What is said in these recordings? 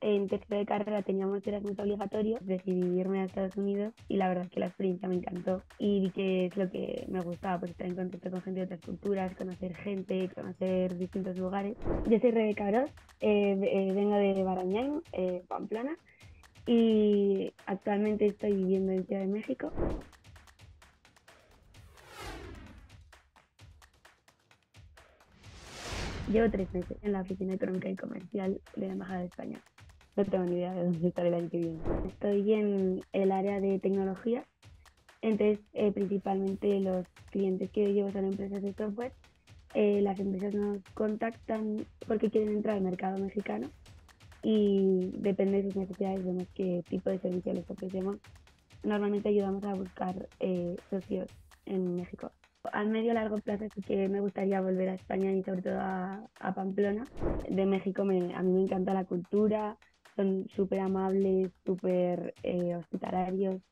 en tercero de carrera teníamos Erasmus obligatorio, decidí irme a Estados Unidos y la verdad es que la experiencia me encantó y vi que es lo que me gustaba, pues estar en contacto con gente de otras culturas, conocer gente, conocer distintos lugares. Yo soy Rebeca Bros, eh, eh, vengo de Barañán, eh, Pamplona, y actualmente estoy viviendo en Ciudad de México. Llevo tres meses en la Oficina Económica y Comercial de la Embajada de España. No tengo ni idea de dónde estaré el año que viene. Estoy en el área de tecnología, entonces eh, principalmente los clientes que llevo son empresas de software. Eh, las empresas nos contactan porque quieren entrar al mercado mexicano y depende de sus necesidades, vemos qué tipo de servicio les ofrecemos. Normalmente ayudamos a buscar eh, socios en México. Al medio largo plazo sí que me gustaría volver a España y sobre todo a, a Pamplona. De México a mí me encanta la cultura, son súper amables, súper eh, hospitalarios.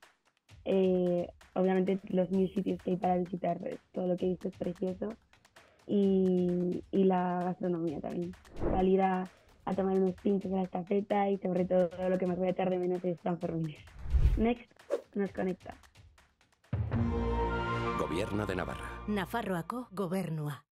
Eh, obviamente los sitios que hay para visitar, todo lo que he visto es precioso. Y, y la gastronomía también. Salir a, a tomar unos pinchos a la estafeta y sobre todo lo que más voy a echar de menos es San Fermín. Next nos conecta. Gobierno de Navarra. Nafarroako gobernua.